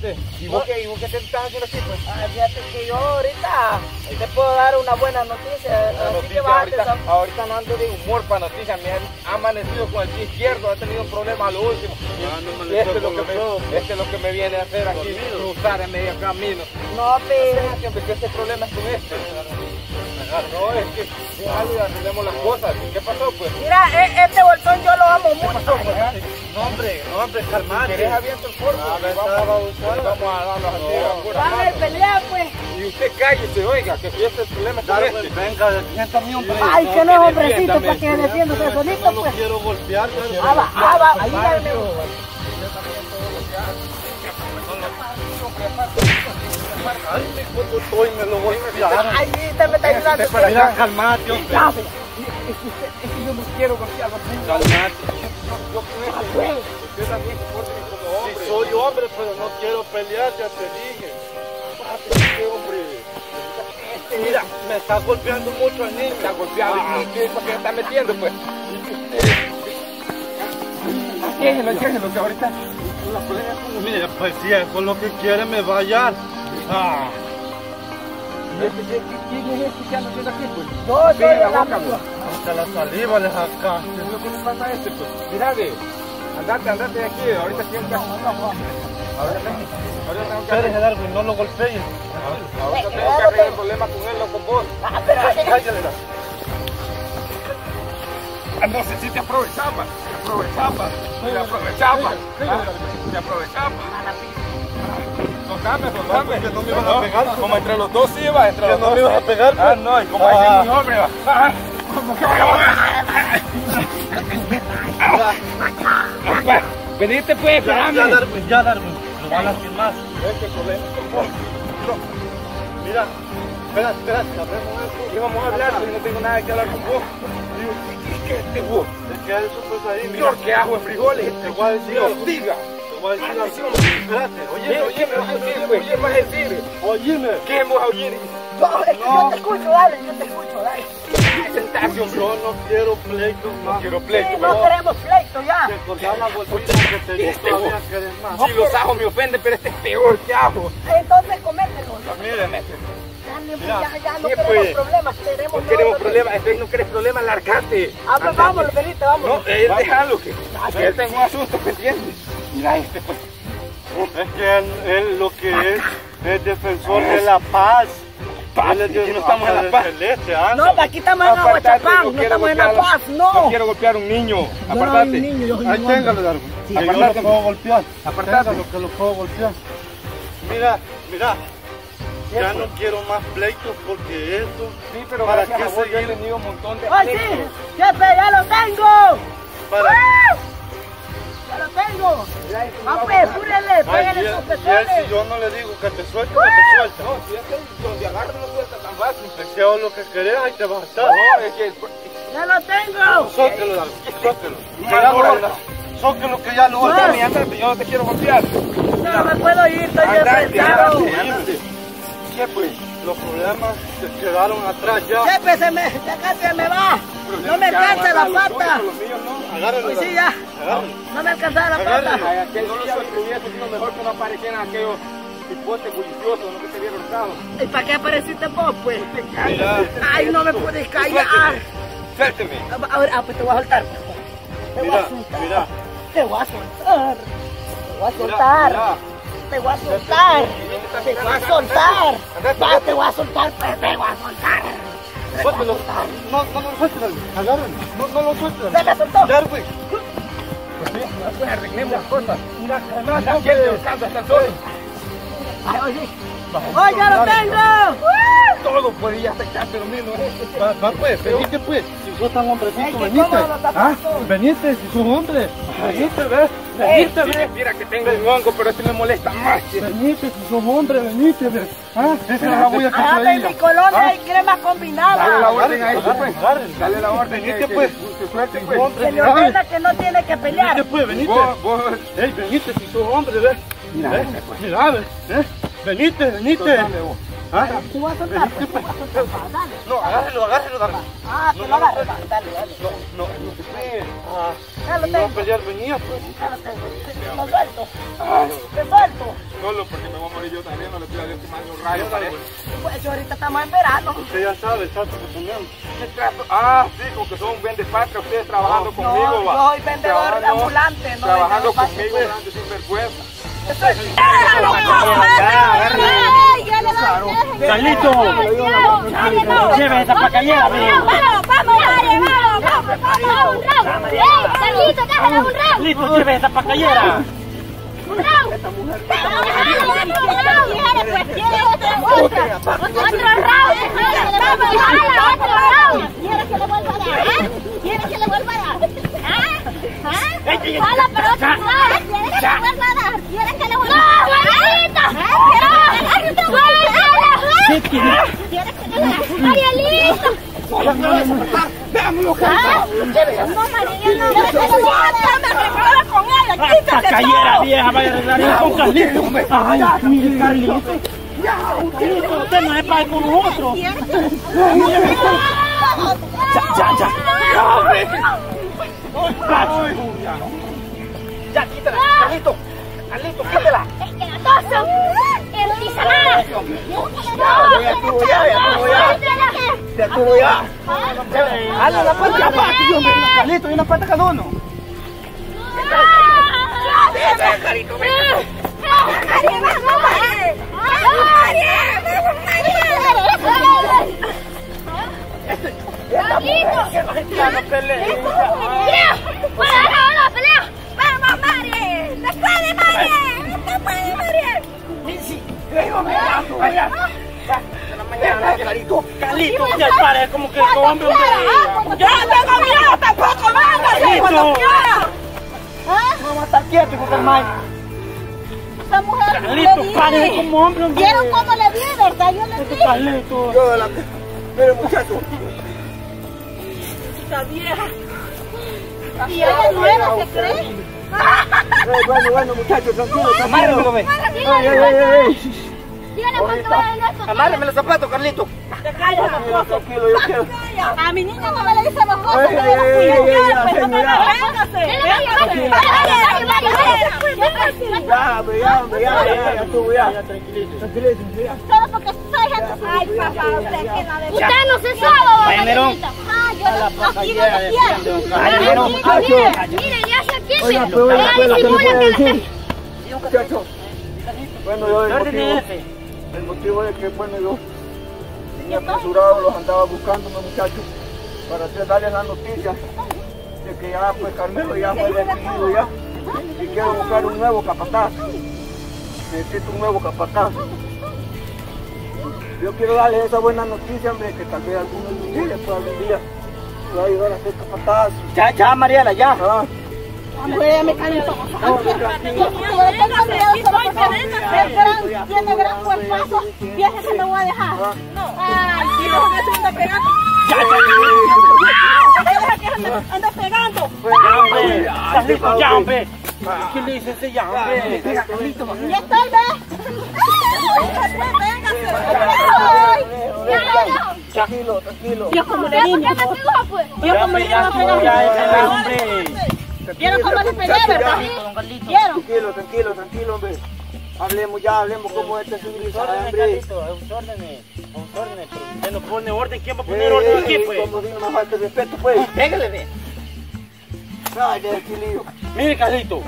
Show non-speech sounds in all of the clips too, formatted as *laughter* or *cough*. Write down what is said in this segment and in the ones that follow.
usted. ¿Y vos qué, y vos qué te estás haciendo aquí, pues? Ah, fíjate que yo ahorita te puedo dar una buena noticia. La así noticia, que bájate ahorita, no ando de humor para noticias, me han amanecido con el pie izquierdo, he tenido problemas a lo último. Ah, no me Y este, es lo que me, los ojos. este es lo que me viene a hacer aquí, cruzar en medio camino. No, pero... Que este problema es con este. No, es que déjalo y arreglemos las cosas. ¿Qué pasó, pues? Mira, e- este bolsón yo lo amo mucho. No, hombre, no, hombre, calmate. ¿Querés aviento el forno? Ah, vamos, estaba a, vamos a darnos así a pelear, pues. Y usted cállese, oiga, que si este es el problema es con este. venga, defiéndame, hombre. Ay, que no es hombrecito para que defienda usted No solito, lo pues. quiero golpear. Ah, va, ah, va. Ay, me estoy, me lo golpearon. Ay, te me está ayudando. Para que usted, es que yo no quiero golpearlo así. Calmate. Yo, yo creo que usted también como hombre. soy hombre, pero no quiero pelear, ya te dije. Este hombre. Mira, me está golpeando mucho el niño. Está golpeado y ¿qué es lo que está metiendo, pues? Déjenlo, déjenlo, que ahorita. Mira, pues si es con lo que quiere me va a hallar. Ah, ¿Y este, ¿Quién es este que anda haciendo aquí, pues? Soy Pega la boca, pues. hasta la saliva le saca. ¿Qué es lo que le pasa este, pues? Mira, ve. Andate, andate de aquí, ahorita siempre... Ahorita, ahorita tengo que arreglar, Darwin, no lo golpeen. ahorita tengo que arreglar el problema con él, no con vos. Ah. Cállale la- Ah, no sé si te aprovechaba, te aprovechaba, te aprovechaba, ah, te aprovechaba. Soltame, soltame. Que no me ibas a pegar, Como entre los dos iba, entre los no dos. me ibas a pegar, Ah, pues. no, y como Ah. ahí mi hombre va. Ah. Venite pues, Ya, espérame. ya, Darwin, ya, Darwin. Lo van a lastimar. Este problema. Mira, espera, espera, hablemos. ¿Qué vamos a hablar? Si no tengo nada que hablar con vos. Digo, ¿qué- ¿Qué es este vos? Es que eso pues ahí, mira. ¿qué hago en frijoles? Te voy a decir Dios, Espérate, ¿Qué, oye, ¿Qué me vas a decir, pues? ¿Qué. No, que yo te escucho, te escucho, no quiero pleitos No más. quiero Sí, pleito, no ¿no? queremos ya. Te que Este más. Si los ajos me ofenden, pero este es peor. ¿Qué hago? Entonces comételo. Ya, ya, no ¿qué queremos pues? problemas, queremos... No queremos no, problemas. Entonces no querés problemas, largate. Ah, pues venite, vámonos. No, déjalo que. que tengo un asunto. Mira este, pues. Es que él, él lo que es es defensor de la paz. Paz, Él es de y no estamos en la paz. Celeste, anda. No, aquí estamos en Apartate, Aguachapán, no quiero estamos en La Paz, no. No quiero golpear a un niño. Yo no Apartate. un niño, yo soy Ahí téngalo, Darwin. Sí, Que yo apartate. lo puedo golpear. Apartate. Téngalo, que lo puedo golpear. Mira, mira. Ya no quiero más pleitos porque esto. Sí, pero ¿Para qué a vos yo he seguir? tenido un montón de ¡Ay, sí! pleitos. ¡Jefe, ya lo tengo! Para, ¡Ah! ¡Ya lo tengo! Mira, esto ¡Ah, no pues, va a púrele! Ay, ¡Pégale él, pezones! si yo no le digo que te suelte, ¡Ah! que te suelta. No, si este donde agarra no suelta tan fácil. Deseo lo que querés, ahí te vas a estar. No, es que ¡Ya lo tengo! Sóquelo, Darwin, sóquelo. Que ya no, lo. Sóquelo, que ya lo Andate, yo no te quiero golpear. No me puedo ir, estoy andate. ¿Qué pues? Los problemas se quedaron atrás ya. Jefe, se me, ya casi se me va. No me alcanza la pata. Los míos no. Agárralo. Hoy sí, ya. agárralo. No me alcanza la pata. Ay, aquel día hubiese sido mejor que no aparecieran aquellos hipotes bulliciosos, no que se vieron hurtados. ¿Y para qué apareciste vos, pues? Mira. Ay, no me puedes callar. Suélteme. Ahora, ah, pues te voy a soltar. Te voy a Mira, soltar. mira. Te voy a soltar. Te voy a Mira, soltar. mira. Te voy a soltar. Te voy a soltar. Va, te voy a soltar, pues te voy a soltar. No, no lo sueltes, Darwin. Agárralo. No, no lo sueltes. Se me soltó. Darwin. Pues arreglemos las cosas. Mira, No, hasta solo. Ay, oye. ¡Ay, ya lo tengo! Todo podía afectarte lo mismo. ¿eh? Va, va pues, venite pues. Si sos tan hombrecito, venite. Ah, venite, si sos hombre. Venite, ve. Venite, Mira, ve. mira que tengo un hongo, pero este me molesta más. Venite, si sos hombre, venite, ve. Ah, esa es la bulla que Agarra traía. mi colonia Ah. y crema Dale la combinada. orden a eso, pues. Dale la orden. Venite, pues. que suelte, pues. Se le dale. ordena que no tiene que pelear. Venite, pues, venite. Vos, vos, Ey, venite, si sos hombre, ve. Mira, pues. Mira, ve. ¿eh? Venite, venite. Ah, Te voy a soltar, pues, *laughs* te a soltar. Dale. no, agárrelo, agárrelo, dale. Ah, que lo agarre. va, Dale, dale. No, no, no puede. Ah, Ya lo si no tengo. pelear venía, pues. Ya lo tengo. Lo suelto. Te suelto. solo porque me voy a morir yo también. No le pido a Dios que mande un rayo. ¿vale? Pues ahorita estamos en verano. Usted ya sabe, está presionando. ¿Qué trato? Ah, sí, como que son un patria ustedes trabajando No, conmigo, yo va. soy vendedor ambulante, no Trabajando conmigo, patria. grande sinvergüenza. Carlito, lleve esa amigo. Vamos, vamos, Mario, vamos, vamos, un round. ¡Ey, Carlito, déjala un round! Carlito, lleve esa pacayera. ¡Un round! ¡Otro round! ¡Vamos, jala, otro round! ¿Quieres que le vuelva a dar? ¿Ah? ¿Quieres que le vuelva a dar? ¿Ah? ¿Ah? Jala, pero otro round. ¿Quieres que le vuelva a dar? ¿Quieres que le vuelva a dar? ¡No, Juanito! ¿Quieres que le vuelva a dar? ¡Arielito! ¡Ah! No, María, no, no, no, con ella, quítate Pacayera todo. vieja, vaya Carlito. Ay, mire, Carlito. Usted no es para con nosotros. Ya, ya, ya. Ya, quítala, Carlito. Carlito, quítala. Es que latoso. Empieza Ya estuvo ya, ya estuvo ya. Ya estuvo ya. Dale la yo me- Carlito, y una pata cada uno. Vete, Carito, Carlito, usted parece como que hombre un ¡Ya tengo miedo tampoco! ¡Vámonos! cuando quiera! ¿Ah? Vamos a estar quietos, hijo del mal. Esa mujer Carlito, di. parece como hombre un ¿Vieron cómo le di, verdad? Yo le di. Carlito. Yo la... Mire, muchacho. Y ella es nueva, ¿se cree? Eh, bueno, bueno, muchacho, tranquilo, tranquilo. Amárremelo, ve. Ey, ey, ey, ey. Dígale cuánto valen estos. Amárreme los zapatos, Carlito. A mi niña no me le dice mocoso. Ey, ey, ey, ey, ya. Ya, ya, ya, ya, ya ya. Tranquilícense, ya. Solo porque soy gente. Ay, papá, usted que no de Usted no se sabe. Ah, no, aquí no lo quiero. Miren, ya se aquí. Oiga, Ay, pues, ¿qué me simula puede que la decir? Muchacho. Bueno, yo el motivo, el motivo es que, bueno, yo tenía apresurado, los andaba buscando, muchachos, para hacer, darles la noticia de que ya, pues, Carmelo ya fue decidido ya, y quiero buscar un nuevo capataz. Necesito un nuevo capataz. Yo quiero darles esa buena noticia, hombre, que tal vez alguno de ustedes pueda algún día va a ayudar a ser capataz. Ya, ya, Mariela, ya. Ah, me calentó. Tiene gran cuerpazo. Fíjese que me voy a dejar. Ay, me pegando. Ya, ya, hombre. ¿Qué le dice ese ya? Ya estoy, ve. tranquilo, tranquilo. Yo como niño. pues. Yo Ya, ya. ¿Vieron cómo le pegué, verdad? ¿Vieron? Tranquilo, tranquilo, tranquilo, hombre. Hablemos ya, hablemos como este civilizado, Órdenes, hombre. A sus órdenes, a sus órdenes, pero usted no pone orden, ¿quién va a Eh, poner orden aquí, eh, pues? Como si no me falta de respeto, pues. Pégale, ve. Ay, de chilillo. Mire, Carlito,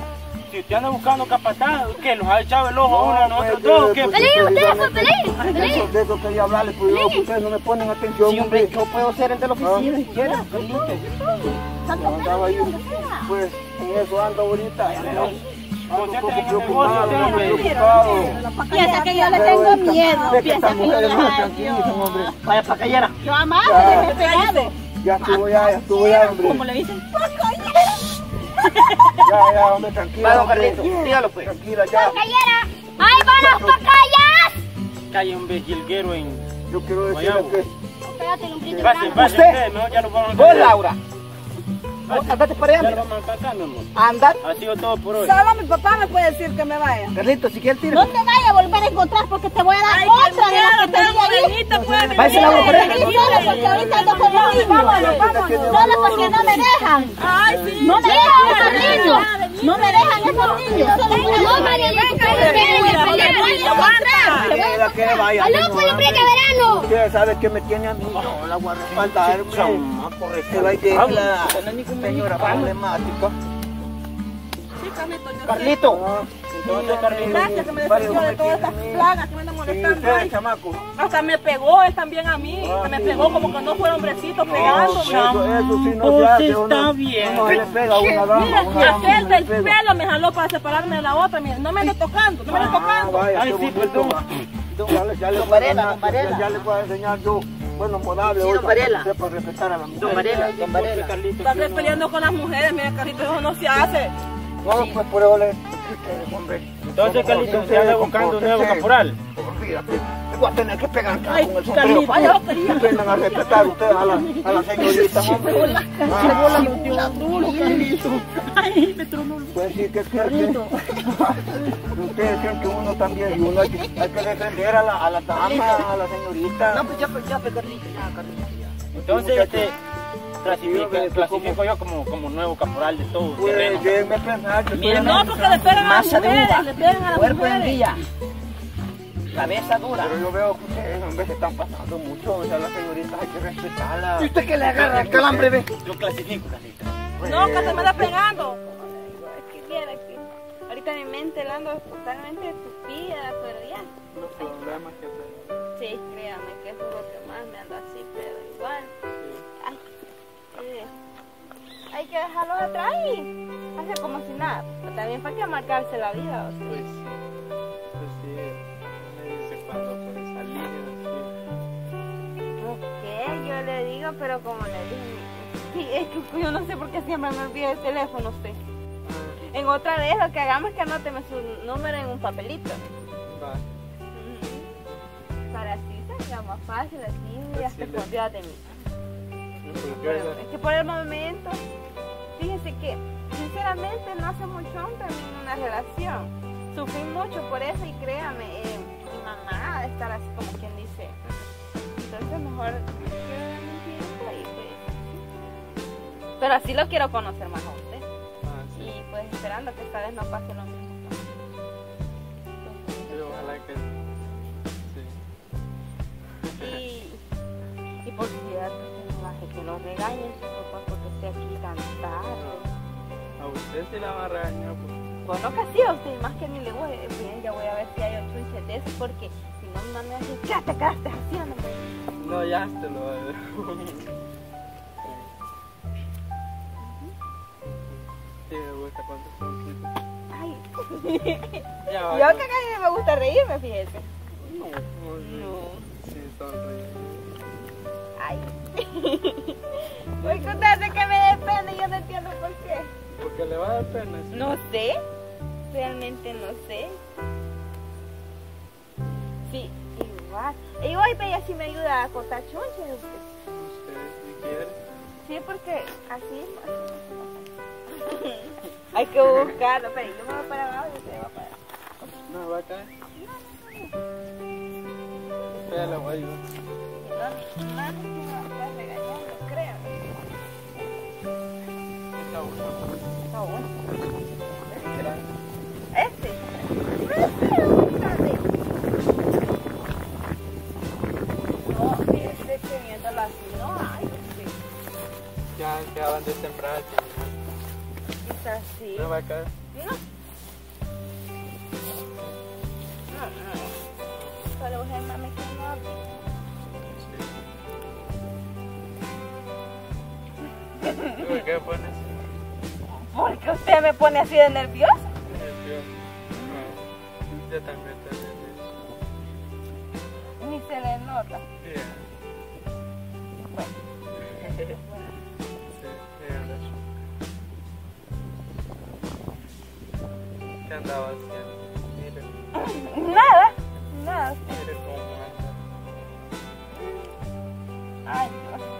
si usted anda buscando capataz, ¿qué? ¿Los ha echado el ojo a uno a nosotros dos? ¿Qué? Pelín, ustedes fue pelín, de pelín. eso- De eso quería hablarle, pues yo, ustedes no me ponen atención, Sí, hombre, yo puedo ser el de la oficina si Ah. Carlito. Yo andaba ahí, pues, en eso ando ahorita. Piensa que yo le tengo miedo. Piensa que yo le tranquilizan, hombre. Vaya para callera. Yo amaba, pegado. Ya estuvo ya, ya estuvo ya, hombre. ¿Cómo le dicen? Ya, ya, hombre, tranquila. Va, don hombre. Carlito, dígalo, pues. Tranquila, ya. ¡Pacayera! ¡Ahí van las pacayas! Calle un jilguero en... Yo quiero decirle que Pégate un brillo Pase, pase ¿Usted? usted, mejor ya nos vamos a vos, Laura, Andate para allá. Ya mira. lo vamos acá, mi amor. Anda. Ha sido todo por hoy. Solo mi papá me puede decir que me vaya. Carlito, si quieres tira. No te vayas a volver a encontrar porque te voy a dar Ay, otra de las que te ahí. pues. Váyase la por ahí. Porque ahorita ando con los niños. Vámonos, vámonos. Solo porque no me dejan. Ay, sí. No me dejan esos niños. No me dejan esos niños. No, María, ven, ven, ven, ven, ven, ven, aguanta. Mira que vaya. ¡Aló, pollo prieta verano! Usted sabe que me tiene a mí. No, la a ir de la señora problemática. Sí, Carlito. Carlito. Entonces, Carlito. Gracias que me defendió de todas estas plagas que me andan Sí, molestando. Ay, chamaco. Hasta me pegó él también a mí. Ah, me sí. pegó como que no fuera hombrecito No, pegándome. eso, eso sí no se hace. está bien. se le pega a una dama. Mira, una dama aquel del pega. pelo me jaló para separarme de la otra. Mira, no me anda tocando, no me anda Ah, tocando. vaya, Ay, sí, perdón. Va. Ya le, ya le Don voy a enseñar- ya- ya le voy a enseñar yo, bueno, modales Sí, don Varela. sepa respetar a la mujer. Don Varela, don Varela. Estás peleando con las mujeres, mira, Carlito, eso no se hace. No, pues por eso le... Hombre. Entonces, Carlito, ¿se anda buscando un nuevo caporal? Olvídate, voy a tener que pegar acá Ay, con el sombrero. Carlito, que aprendan a respetar ustedes a la, a la señorita, hombre. Ah, Ay, me tronó. Pues sí, que que... Ustedes creen que uno también, y uno hay que, hay que defender a la, a la dama, a la señorita. No, pues ya, pues ya, pues Carlito. Ya, Carlito. Entonces, este, Yo, clasifico yo como, como nuevo caporal de todo Pues terreno. déjenme pensar que soy- No, porque le pegan a las mujeres, le pegan a las Cuerpo de mujeres. Cabeza dura. Pero yo veo que ustedes en vez se están pasando mucho, o sea, las señoritas hay que respetarlas. ¿Y usted que le agarra el calambre, ve? Yo clasifico, Carlito. No, que se me está pegando. Es que viera que ahorita mi mente la ando totalmente estúpida, pero ya. Los problemas que. Sí, créame que eso es lo que más me anda así, pero igual. Ay, eh, hay que dejarlo atrás y hacer como si nada. Pero también para que marcarse la vida. o sea. Pues sí, pues pero como le dije, *laughs* es que yo no sé por qué siempre me olvido el teléfono usted. En otra vez lo que hagamos es que anóteme su número en un papelito. va. Para así sería más fácil, así ya Decirle. confías de mí. Pero es que por el momento, fíjese que sinceramente no hace mucho en una relación. Sufrí mucho por eso y créame, eh, mi mamá de estar así como quien dice. Entonces mejor Pero así lo quiero conocer más a usted. ah, sí, Y pues esperando que esta vez no pase lo mismo. sí, ojalá que sí. Y, y por cierto, que lo regañen sus papás porque esté aquí tan tarde. A usted sí la va a regañar, pues. Bueno, que sí, a usted más que ni le voy a bien, ya voy a ver si hay otro esos, porque si no mi mamá me dice, ¿qué te quedaste haciendo? No, ya te lo voy a Sí, *laughs* cuando. Ay, Ya yo que casi me gusta reírme, fíjese. No, no, sí, sonríe. Ay. *laughs* Voy contarse que me dé pena y yo no entiendo por qué. Porque le va a dar pena. sí. No sé, realmente no sé. Sí, igual. Igual, pero ella sí me ayuda a cortar chunches. Usted, si quiere. Sí, porque así. *laughs* Hay que buscarlo. Pero yo me voy para abajo y usted va para abajo. No, va a caer. Espera, le voy a ayudar. No, va a estar regañando, creo. Está bueno. Está bueno. Este. No, este que viéndolo así, no, ay, sí. Ya acaban de sembrar. Así. No va a caer. No. No, no. Solo Gemma me que no. ¿Por qué pones? Porque usted me pone así de nerviosa. nervioso? No, yo también estoy nervioso. Ni se le nota. ¿Qué andaba haciendo? Nada. Nada. Ay,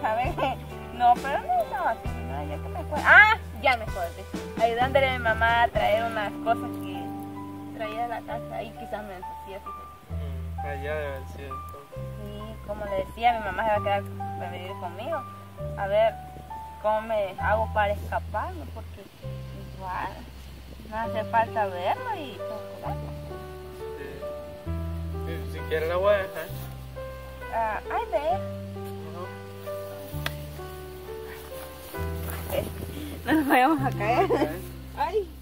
a ver. *laughs* No, pero no estaba haciendo nada. Ya que me fue. ¡Ah! ayudándole a mi mamá a traer unas cosas que traía de la casa y quizás me ensucié, fíjate. Mm, Allá debe haber sido. Y como le decía, mi mamá se va a quedar va a venir conmigo. A ver cómo me hago para escaparme, porque igual no hace falta verlo y. Sí. Si, si quiere la voy a dejar. Ah, ay, ve. *laughs* Nos vayamos a caer. Ok.